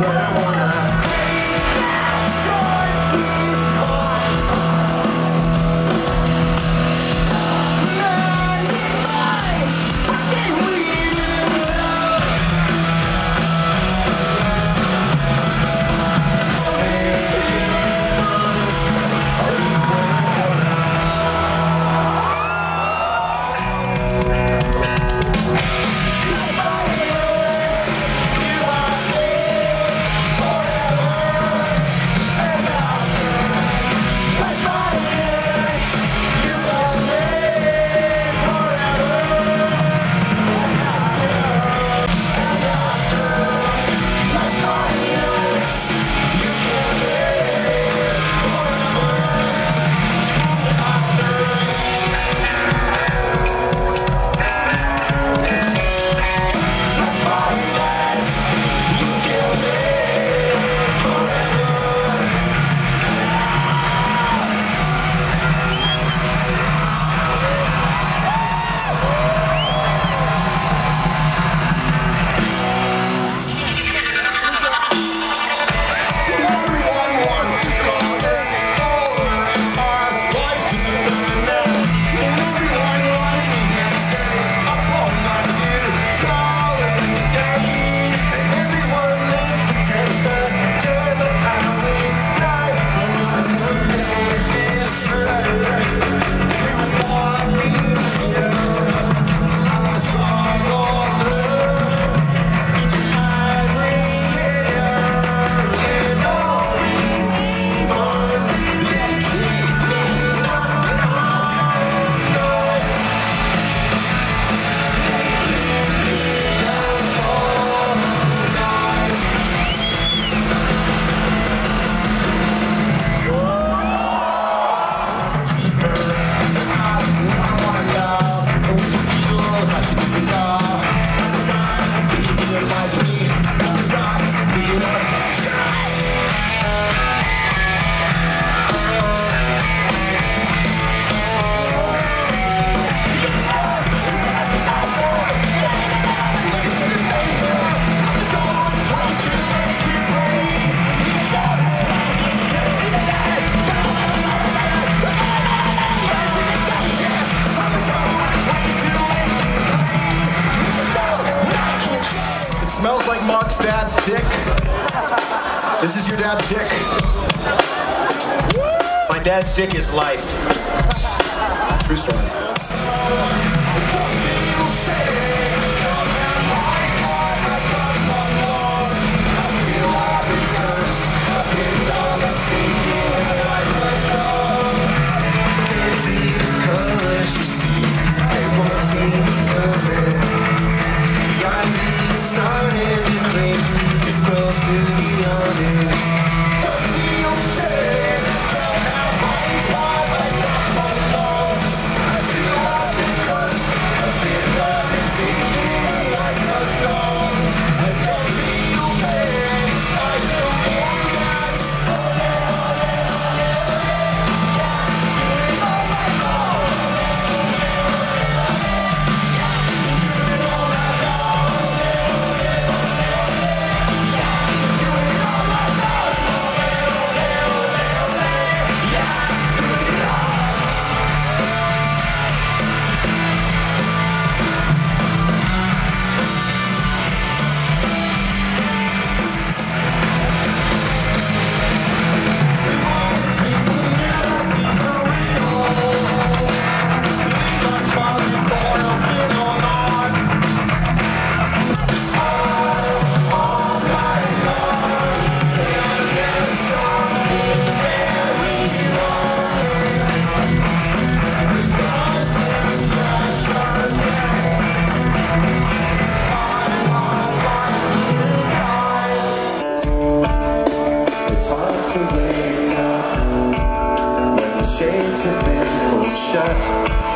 what I want. Dad's dick is life. True story. shirt.